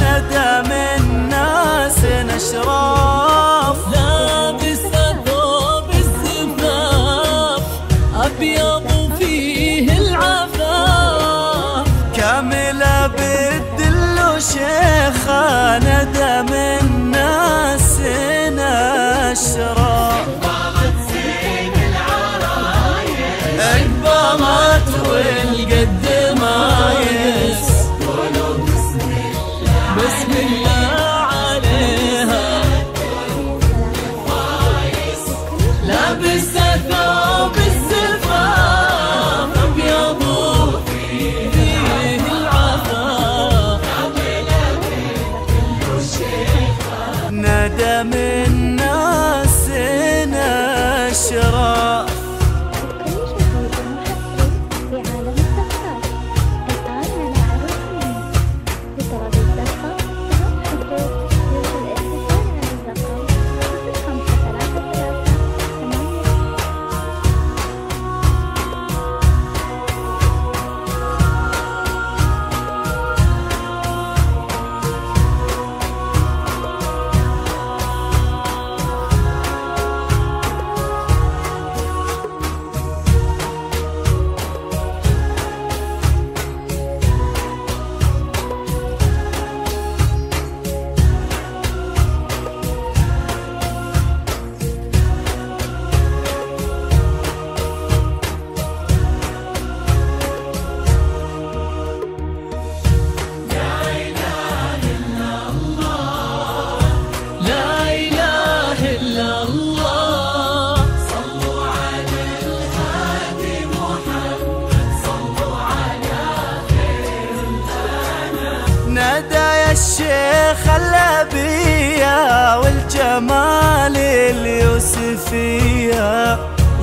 ندى من ناس نشرف لابس ثوب الزفاف أبيض فيه العفاف. كاملة بالدل شيخة ندى من ناس نشرف من ما هدايا الشيخ الأبية والجمال اليوسفية.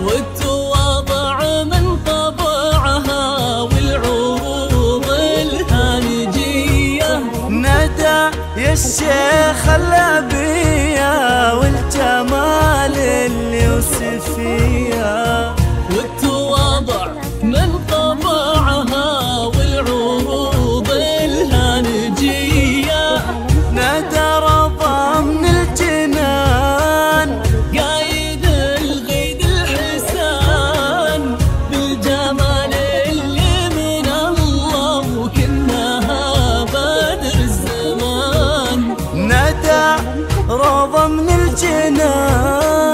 والتواضع من طبعها والعروض الهانجية. ندى يا الشيخ الأبية والجمال أعظم من الجنان.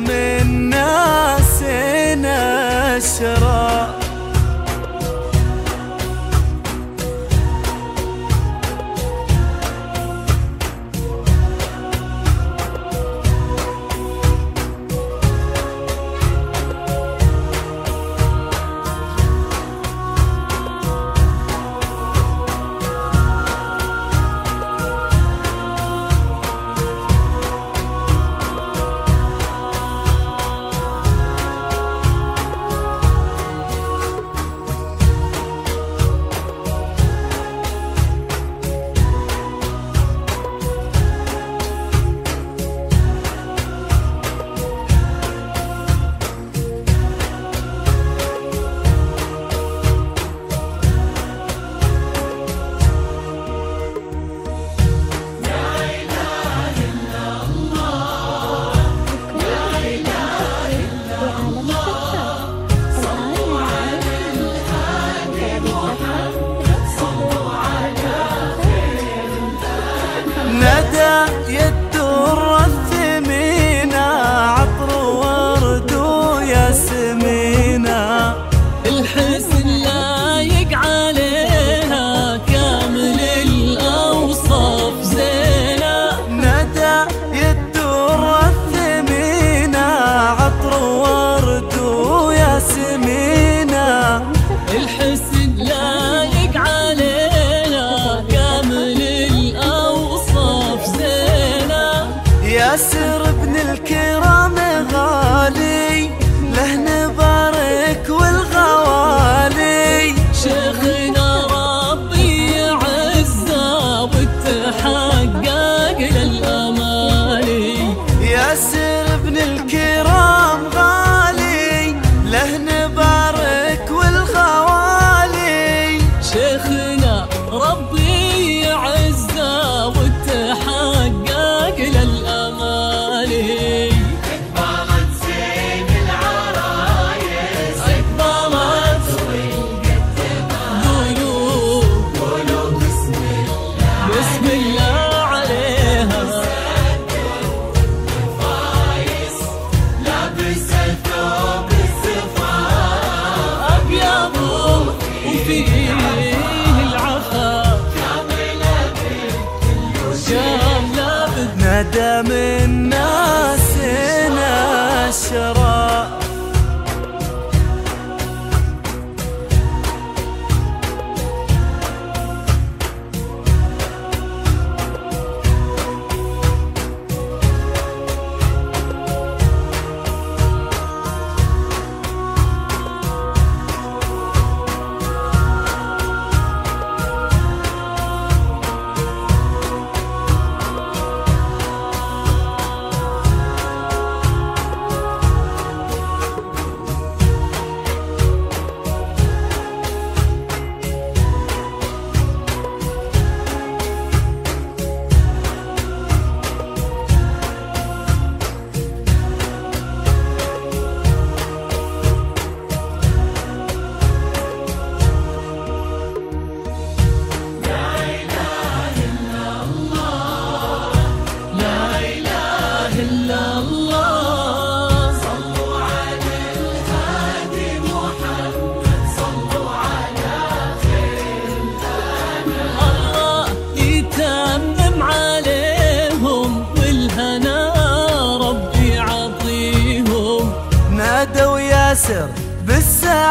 من ناس نشرب была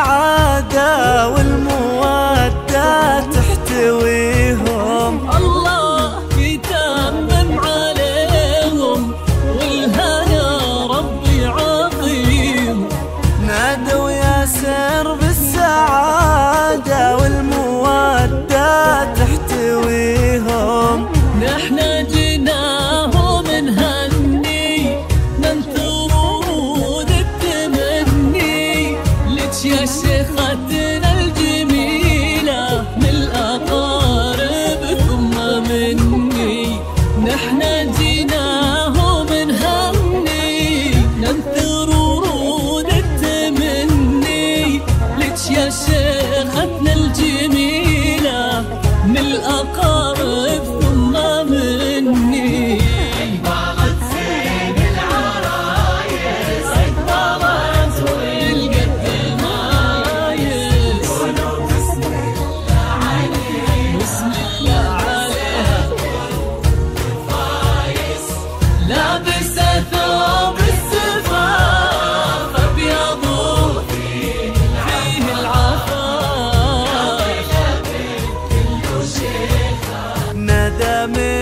بالسعادة والمودة تحتويهم العفاف ندم